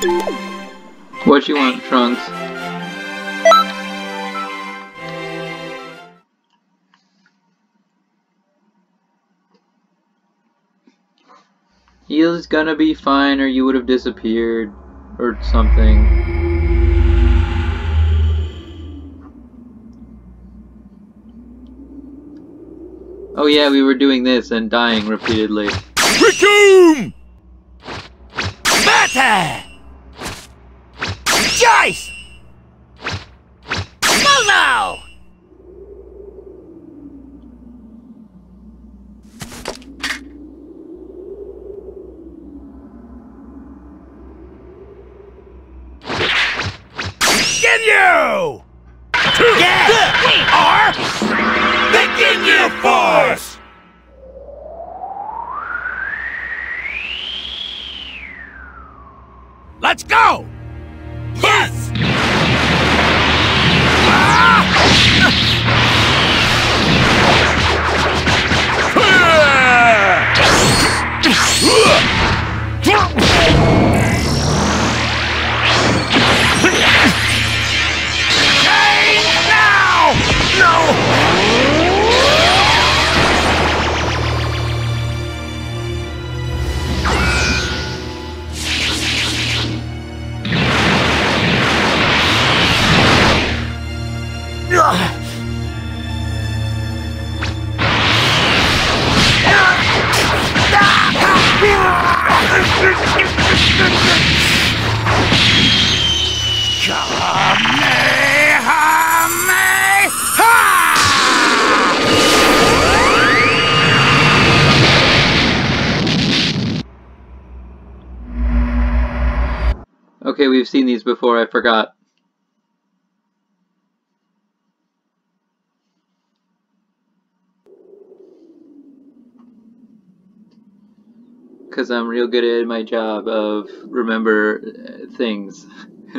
What you want, Trunks? He is gonna be fine or you would have disappeared or something. Oh yeah, we were doing this and dying repeatedly. Resume! Better! Jeice! Go now! Get you! Get! We are the Ginyu Force! Let's go! Okay, we've seen these before, I forgot. Because I'm real good at my job of remember uh, things.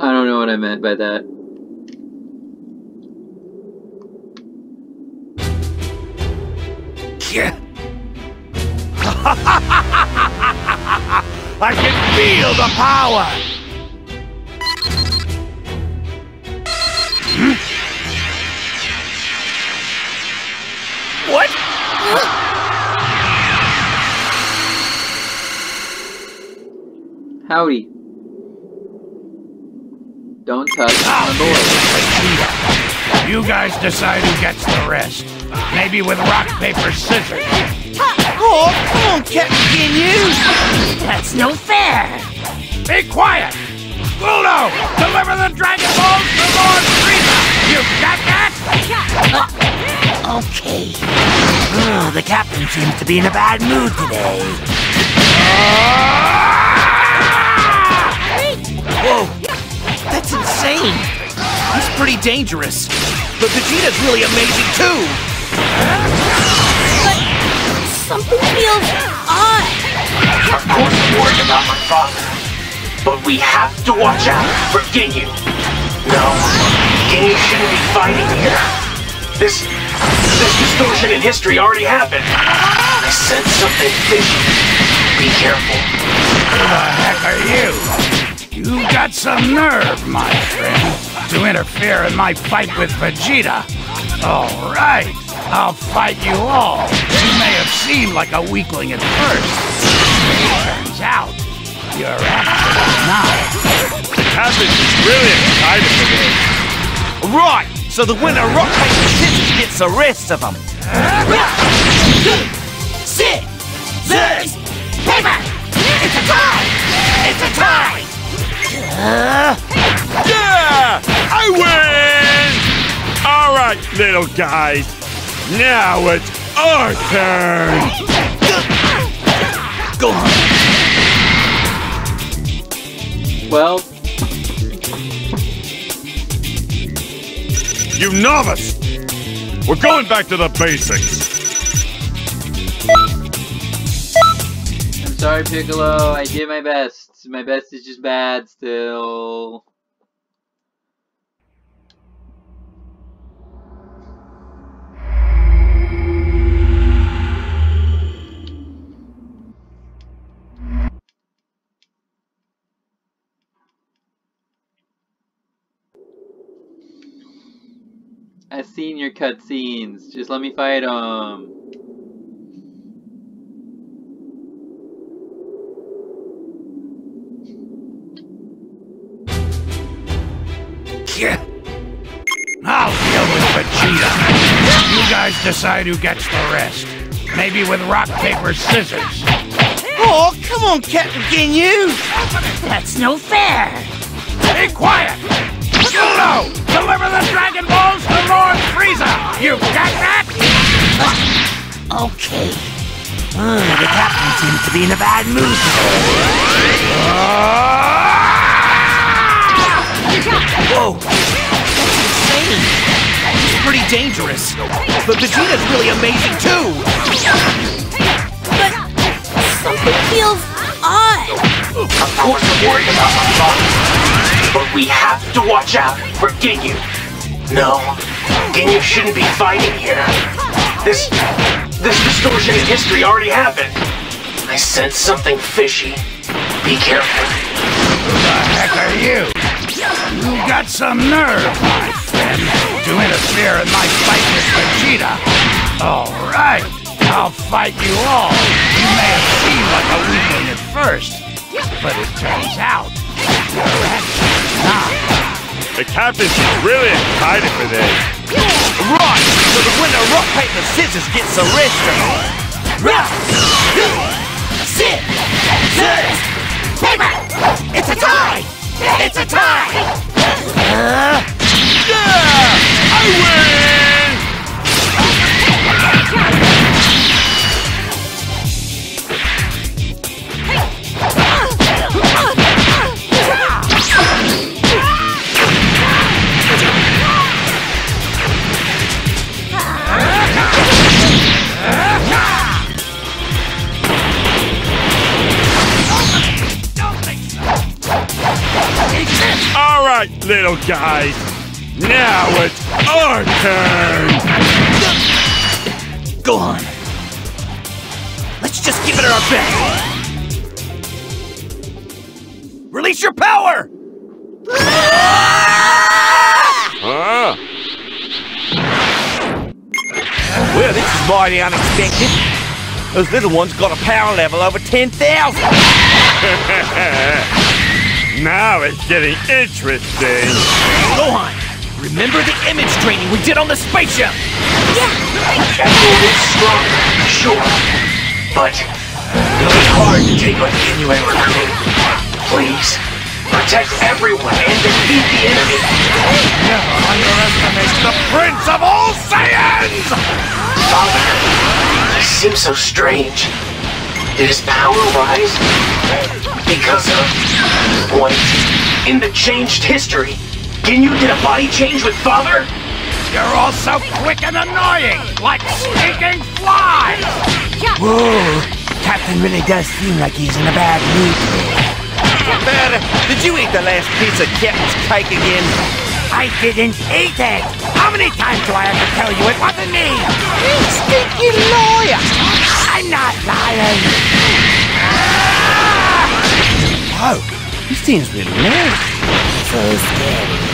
I don't know what I meant by that. Yeah. I can feel the power! Hmm? What? Howdy. Don't touch my boy. Vegeta. You guys decide who gets the rest. Maybe with rock, paper, scissors. Oh, come on, Captain Ginyu! That's no fair! Be quiet! Guldo, deliver the Dragon Balls to Lord Frieza! You got that? Uh, okay. Oh, the captain seems to be in a bad mood today. Whoa, that's insane. He's pretty dangerous. But Vegeta's really amazing too. Something feels odd. Of course I'm worried about my father. But we have to watch out for Ginyu. No, Ginyu shouldn't be fighting here. This, this distortion in history already happened. I sense something fishy. Be careful. Who the heck are you? You got some nerve, my friend, to interfere in my fight with Vegeta. All right, I'll fight you all. You may have seemed like a weakling at first. Turns out, you're actually not. The captain is really for this. Right, so the winner rock, paper, scissors gets the rest of them. Sit! Scissors! Paper! It's a tie! It's a tie! Yeah! I win! All right, little guys. Now it's our turn. Go on. Well, You novice! We're going back to the basics. I'm sorry, Piccolo. I did my best. My best is just bad still. I've seen your cutscenes. Just let me fight them. Yeah. I'll deal with Vegeta. You guys decide who gets the rest. Maybe with rock, paper, scissors. Oh, come on, Captain Ginyu! That's no fair. Be quiet! Guldo! Deliver the Dragon Balls to Lord Frieza! You got that? Okay. Uh, the captain seems to be in a bad mood Whoa! That's insane! He's pretty dangerous. But Vegeta's really amazing too! But something feels odd. Of course I'm worried about my father, but we have to watch out for Ginyu. No, Ginyu shouldn't be fighting here. This, this distortion in history already happened. I sense something fishy. Be careful. Who the heck are you? You got some nerve, my friend, to interfere in my fight with Vegeta. All right, I'll fight you all. You may have seemed like a weakling at first, but it turns out you're. The captain's really excited for this. Right! So the winner rock, paper, scissors gets rest of! Rock, sit, scissors, paper. It's a tie. It's a tie. Uh, Yeah! I win! Right, little guys. Now it's our turn. Go on. Let's just give it our best. Release your power! Huh? Well, this is mighty unexpected. Those little ones got a power level over 10,000. Now it's getting interesting. Go on. Remember the image training we did on the spaceship? Yeah. That move is strong, sure. But it'll hard to take on Ginyu and Please, protect everyone and defeat the enemy. Never underestimate the Prince of All Saiyans! Father, he seems so strange. Did his power rise? Because of what? In the changed history, Ginyu did a body change with Father? You're all so quick and annoying, like stinking flies! whoa. Captain really does seem like he's in a bad mood. Man, did you eat the last piece of Captain's cake again? I didn't eat it. How many times do I have to tell you it wasn't me? You stinky lawyer. I'm not lying. Whoa, he seems really nervous. So scary.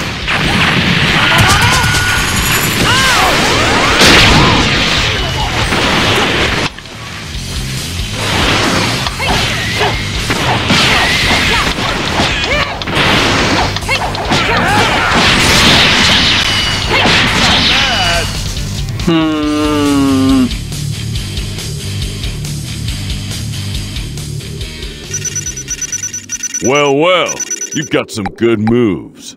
You've got some good moves.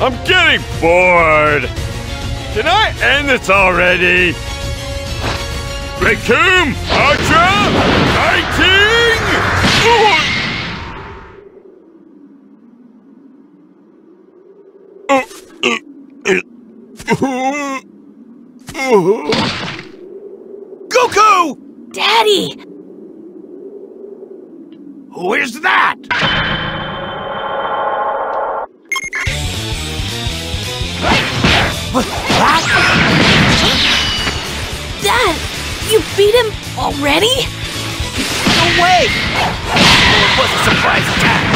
I'm getting bored. Can I end this already? Recoome, Ultra, fighting! Goku! Daddy! Who is that? Dad! You beat him already? No way! It was a surprise attack.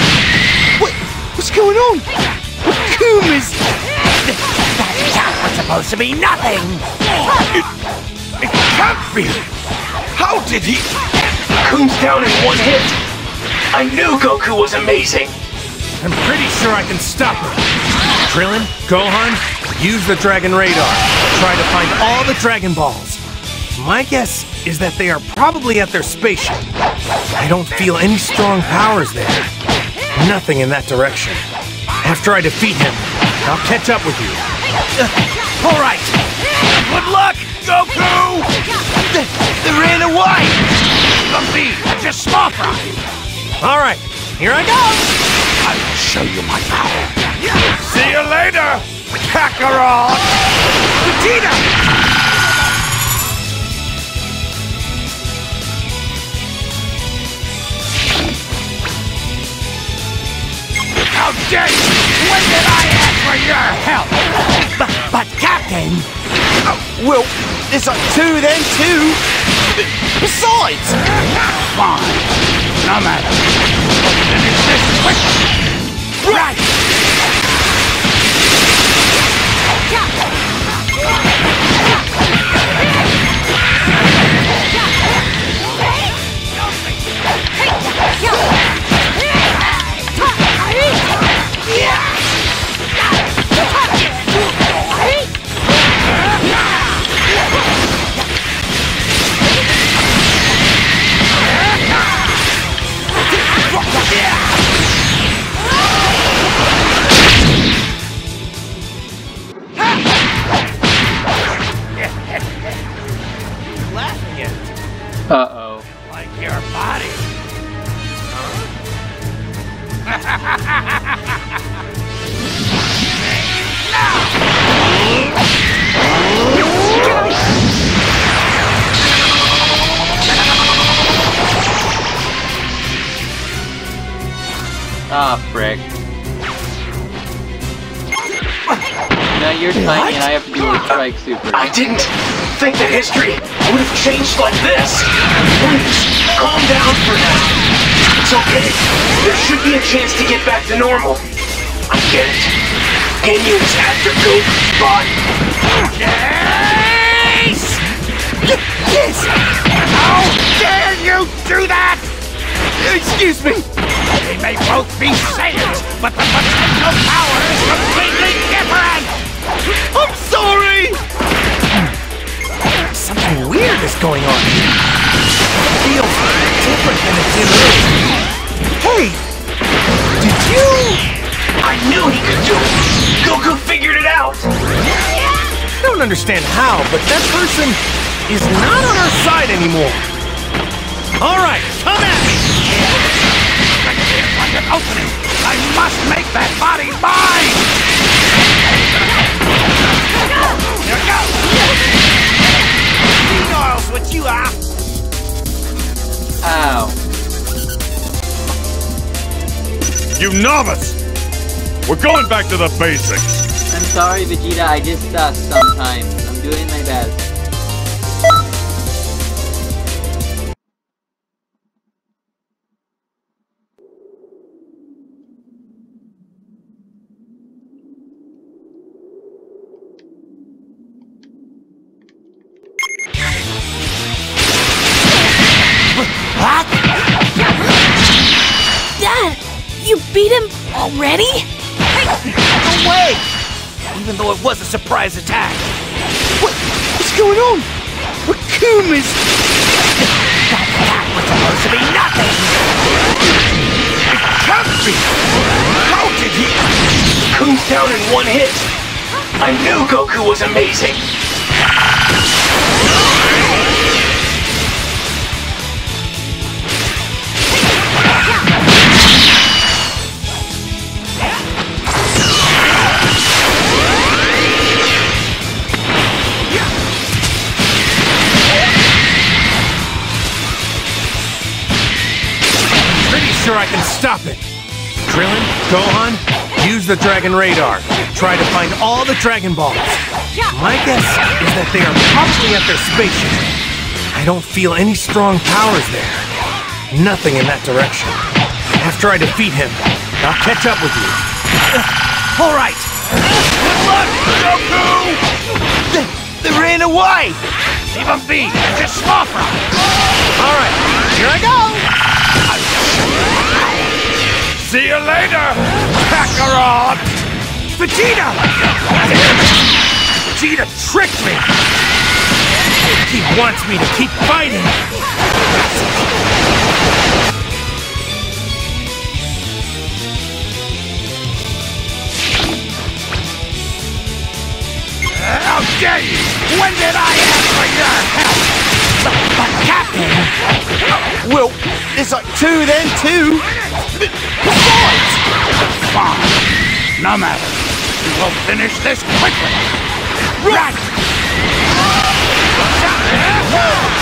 What? What's going on? Coom is... That attack was supposed to be nothing! It can't be! How did he... Coon's down in one hit. I knew Goku was amazing. I'm pretty sure I can stop him. Krillin, Gohan, use the Dragon Radar. Try to find all the Dragon Balls. My guess is that they are probably at their spaceship. I don't feel any strong powers there. Nothing in that direction. After I defeat him, I'll catch up with you. Uh, all right. Good luck, Goku! They, they ran away! Beat! Just small fry! All right, here I go! I will show you my power! See you later, Kakarot! Vegeta! How dare you! When did I ask for your help? But, but Captain! Oh, well, there's like two then, two. Besides, Fine. No matter. This quickly! Right! laughing Ah, frick. Now you're tiny and I have to do a strike super. I didn't think that history would have changed like this. Please, calm down for now. It's okay. There should be a chance to get back to normal. I get it. Ginyu is after Goku's body. Yes! Yes! How dare you do that? Excuse me. They may both be Saiyans, but the potential power is completely different! I'm sorry. Something weird is going on. It feels different than it did earlier. Hey, did you? I knew he could do it. Goku figured it out. I don't understand how, but that person is not on our side anymore. All right, opening! I must make that body mine! Here we go! Snarls, what you are? Ow. You novice! We're going back to the basics. I'm sorry, Vegeta, I just suck sometimes. I'm doing my best. Even though it was a surprise attack. What? What's going on? Recoome is... That attack was supposed to be nothing! It Can't be! How did he... Coon's down in one hit. I knew Goku was amazing. Sure I can stop it. Krillin, Gohan, use the Dragon Radar. Try to find all the Dragon Balls. My guess is that they are probably at their spaceship. I don't feel any strong powers there. Nothing in that direction. After I defeat him, I'll catch up with you. All right. Good luck, Goku! They, they ran away! Leave them be. Small fry. All right. Here I go. See you later, Kakarot! Vegeta! Vegeta tricked me! He wants me to keep fighting! How dare you! When did I ask for your help? But Captain! Well, it's like two then, two! Fine. No matter. We will finish this quickly. Right! Laughing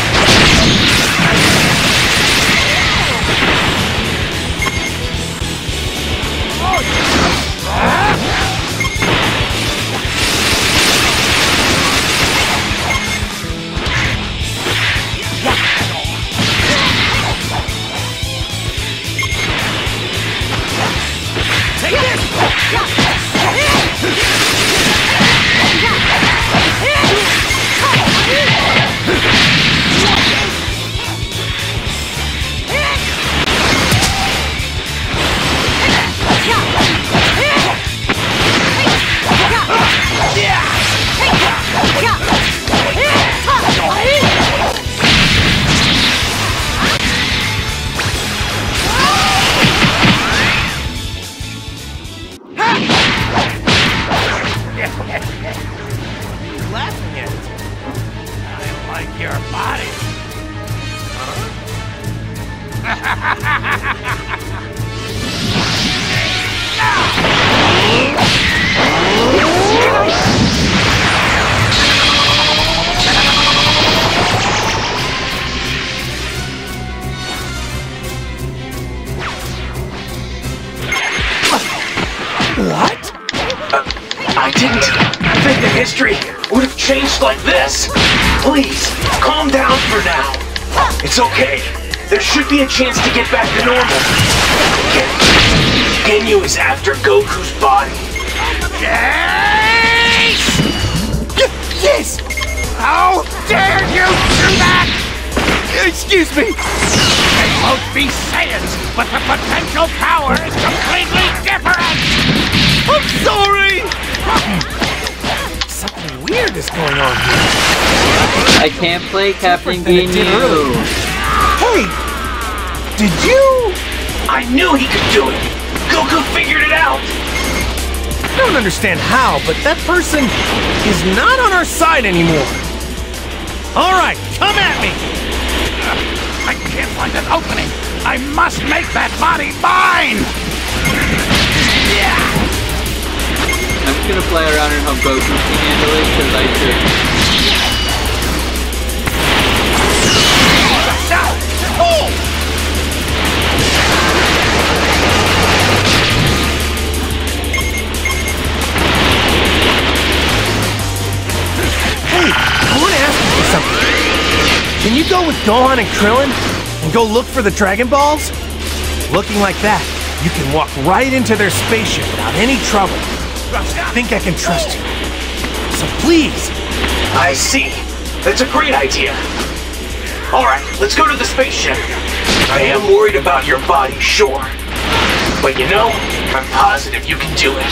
What? Uh, I didn't think the history would have changed like this. Please, calm down for now. It's okay. There should be a chance to get back to normal. Gen- Ginyu is after Goku's body. Y- yes! How dare you do that? Excuse me! They both be Saiyans, but the potential power is completely different! I'm sorry! Something weird is going on here. I can't play Captain than Ginyu. Hey! Did you? I knew he could do it. Goku figured it out. I don't understand how, but that person is not on our side anymore. All right, come at me. I can't find an opening. I must make that body mine! I'm just gonna play around and hope Goku can handle it, because I should. Can you go with Gohan and Krillin and go look for the Dragon Balls? Looking like that, you can walk right into their spaceship without any trouble. I think I can trust you. So please, I see. That's a great idea. All right, let's go to the spaceship. I am worried about your body, sure. But you know, I'm positive you can do it.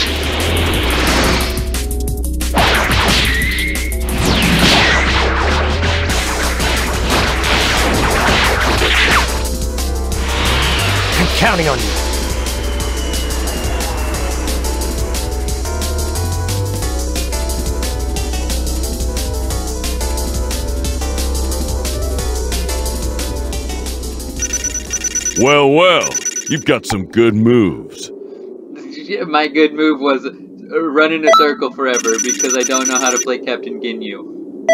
I'm counting on you. Well, well, you've got some good moves. My good move was uh, run in a circle forever because I don't know how to play Captain Ginyu.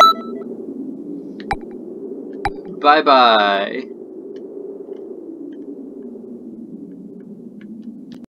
Bye bye.